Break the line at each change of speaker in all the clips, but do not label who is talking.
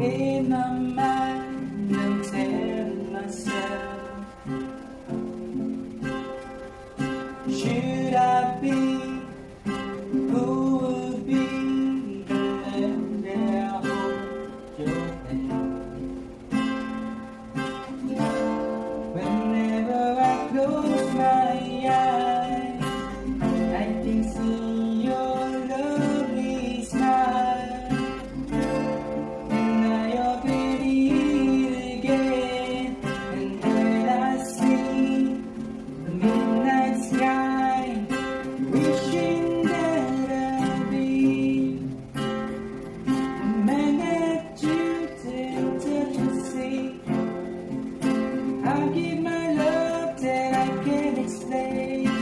in the mind tell myself. sei.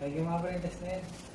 Pag yung mga apprentice na yan.